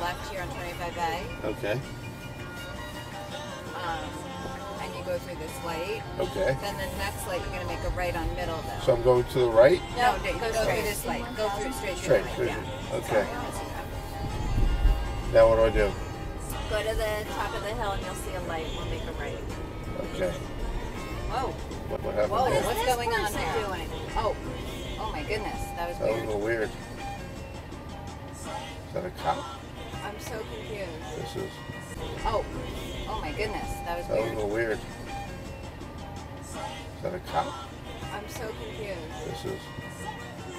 left here on 25A, Okay. um, and you go through this light. Okay. Then the next light, you're gonna make a right on Middleville. So I'm going to the right? no, no, you go through this light. Go through straight through Straight the light. through. Yeah. Okay. Sorry. Now what do I do? Go to the top of the hill and you'll see a light. We'll make a right. Okay. Whoa. What, what happened Whoa, there? what's this going on there? doing? Oh. Oh my goodness. That was That was a weird. little weird. Is that a cop? I'm so confused. This is. Oh. Oh my goodness. That was That was a little weird. Is that a cop? I'm so confused. This is.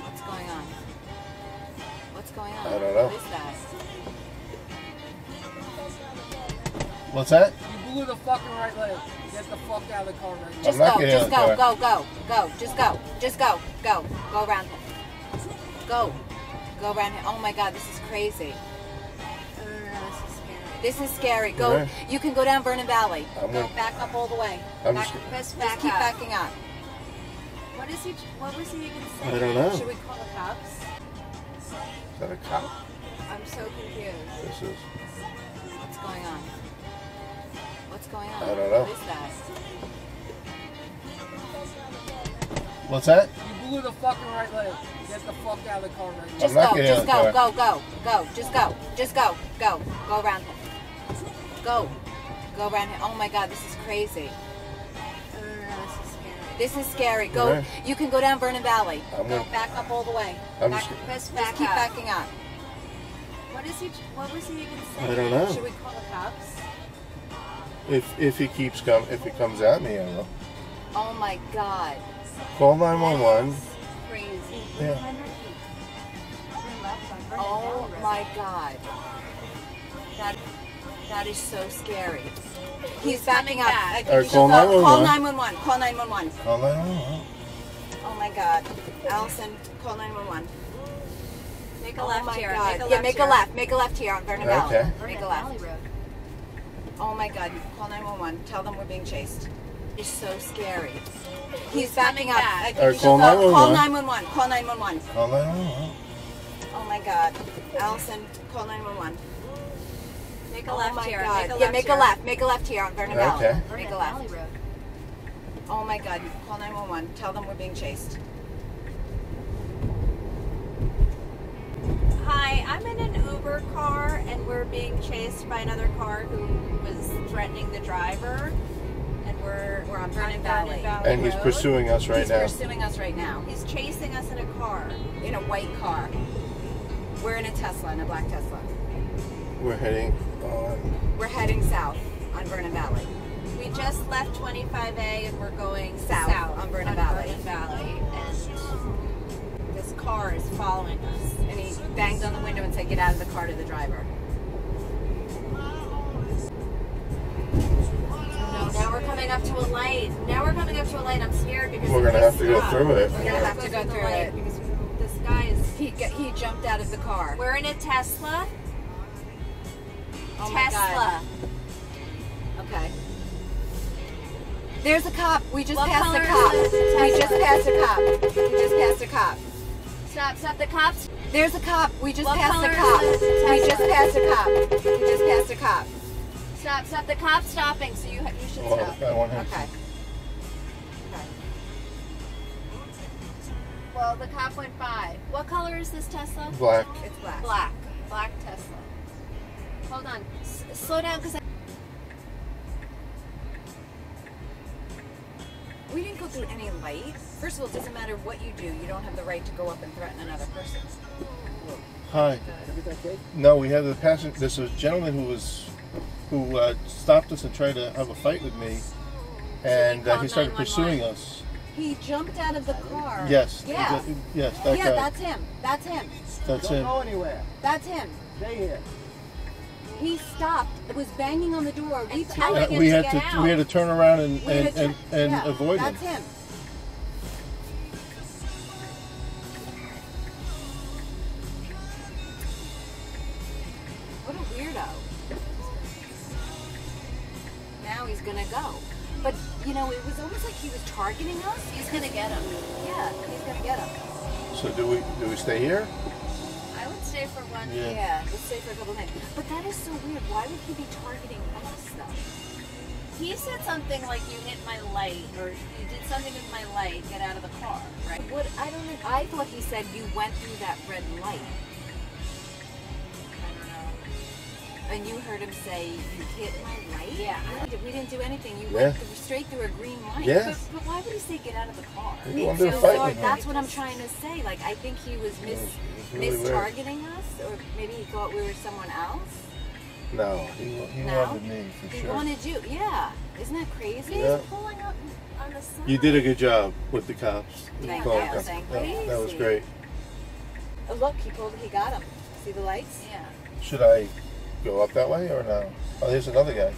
What's going on? What's going on? I don't know. What is that? What's that? You blew the fucking right leg. Get the fuck out of the car right now. Just not go, just go, go, go, go, just go, just go, go, go around him. Go, go around him. Oh my God, this is crazy. This is scary. Go. Okay. You can go down Vernon Valley. I'm go gonna- back up all the way. I'm back, just- just, back keep up. backing up. What is he? What was he even saying? I don't know. Should we call the cops? Is that a cop? I'm so confused. This is. What's going on? What's going on? I don't know. What is that? What's that? You blew the fucking right leg. Get the fuck out of the car right now. Just go, just go, go, go, go, just go, just go, go, go around him. Go, go around here. Oh my God, this is crazy. This is scary. Go. Okay. You can go down Vernon Valley. I'm go gonna- back up all the way. I'm back, just- just, back keep up. backing up. What is he? What was he even saying? I don't know. Should we call the cops? If if he keeps come if he comes at me, I will. Oh my God. Call 911. Crazy. Yeah. Oh my God. That that is so scary. He's, backing up. back. Uh, All right, you call should go- Call 911. 911. Call 911. Call 911. Oh my God. Allison, call 911. Make a Oh left my here. God. Make a yeah, left make here. a left. Make a left here on Vernon Valley. Okay. Make a left. Oh my God. Call 911. Tell them we're being chased. It's so scary. He's backing up. back. Uh, All right, you should call go- Call 911. 911. Call 911. Call 911. Oh my God. Allison, call 911. Make a Oh left my here. God. Make a yeah, left make here. a left. Make a left here on Vernon Valley. Okay. Make a left. Oh my God. Call 911. Tell them we're being chased. Hi, I'm in an Uber car and we're being chased by another car who was threatening the driver. And we're We're on on Vernon Valley. And he's Road. pursuing us right He's now. He's pursuing us right now. He's chasing us in a car. in a white car. We're in a Tesla, in a black Tesla. We're heading on. We're heading south on Vernon Valley. We just left 25A and we're going South south, on Vernon Valley. Vernon Valley. And this car is following us. And he banged on the window and said, get out of the car to the driver. No, now we're coming up to a light. Now we're coming up to a light. I'm scared because We're gonna have to go through it. We're gonna have to go through light it. because this guy is. He, he jumped out of the car. We're in a Tesla. Oh Tesla. Okay. There's a cop. We just What passed a cop. We just passed a cop. We just passed a cop. Stop! Stop! The cops. There's a cop. We just What passed a cop. We just passed a cop. We just passed a cop. Stop! Stop! The cops stopping. So you you should Well, stop. I. Okay. Okay. Well, the cop went by. What color is this Tesla? Black. It's black. Black. Black Tesla. Hold on. S- slow down, because I... We didn't go through any light. First of all, it doesn't matter what you do. You don't have the right to go up and threaten another person. Hi. No, we had the passenger. This was a gentleman who was who uh, stopped us and tried to have a fight with me, and uh, he started pursuing us. He jumped out of the car. Yes. Yeah. Yes. That yeah, guy. that's him. That's him. That's Don't him. go anywhere. That's him. Stay here. He stopped. It was banging on the door. We And passed telling him we to had get to out. we had to turn around and We had and, to and, turn- and yeah, avoid him. That's him. What a weirdo. Now he's gonna go. But you know, it was almost like he was targeting us. he's going to get him. Yeah, he's gonna get him. So do we do we stay here? I stay for one. Yeah. Yeah, let's stay for a couple nights. But that is so weird. Why would he be targeting us though? He said something like you hit my light or you did something with my light. Get out of the car, right? What I don't know. I thought he said you went through that red light, I don't know. and you heard him say you hit my light. Yeah. We did- we didn't do anything. You Yeah. went through, straight through a green light. Yes. But, but why would he say get out of the car? He wanted to So fight sorry, with that's what I'm trying to say. Like I think he was mis It was really weird. us, or maybe he thought we were someone else. No, he, he No? wanted me for He sure. wanted you. Yeah. Isn't that crazy? Yeah. Pulling up on the side. You did a good job with the cops. Thank Calling you, cops. thank That, that was great. Oh, look, he pulled. He got him. See the lights? Yeah. Should I go up that way or no? Oh, here's another guy.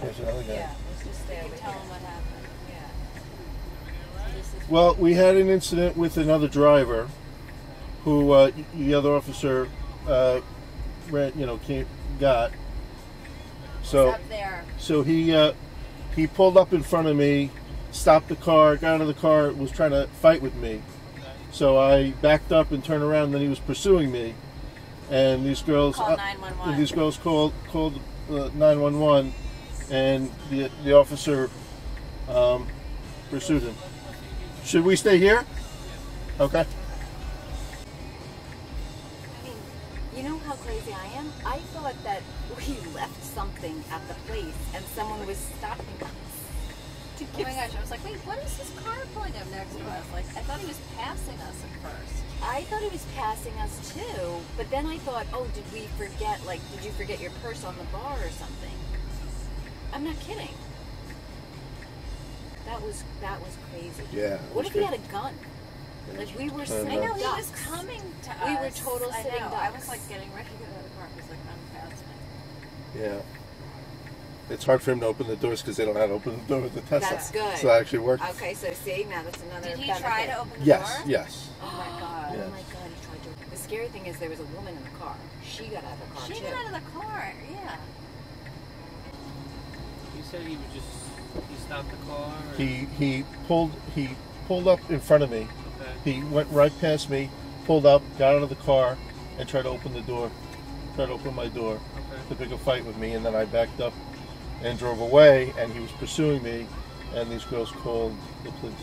Here's another guy. Yeah. Let's just stay over tell him what happened. Yeah. So Well, we had an incident with another driver, who uh, the other officer, uh, ran, you know, came, got. So, so he uh, he pulled up in front of me, stopped the car, got out of the car, was trying to fight with me. So I backed up and turned around. And then he was pursuing me, and these girls. Uh, 911. these girls called called uh, 911, and the the officer um, pursued him. Should we stay here? Okay. You know how crazy I am? I thought that we left something at the place and someone was stopping us to Oh my gosh, I was like, wait, what is this car pulling up next to us? Like, I thought he was passing us at first. I thought he was passing us too, but then I thought, oh, did we forget? Like, did you forget your purse on the bar or something? I'm not kidding. That was that was crazy. Yeah, What was if he had a gun? Like we were I sitting I know, he ducks. was coming to us. We were total I sitting know. I was ducks. like getting ready to get out of the car. He's like, I'm past me. Yeah. It's hard for him to open the doors because they don't know how to open the door with the Tesla. That's good. So that actually worked. Okay, so see, now that's another. Did he benefit. try to open the Yes, door? yes. Yes. Oh my god. Yes. Oh my god, he tried to. The scary thing is there was a woman in the car. She got out of the car She too. got out of the car, yeah. He said he would just he stopped the car. or- He he pulled he pulled up in front of me. Okay. He went right past me, pulled up, got out of the car, and tried to open the door. Tried to open my door Okay. to pick a fight with me, and then I backed up and drove away, and he was pursuing me, and these girls called the police.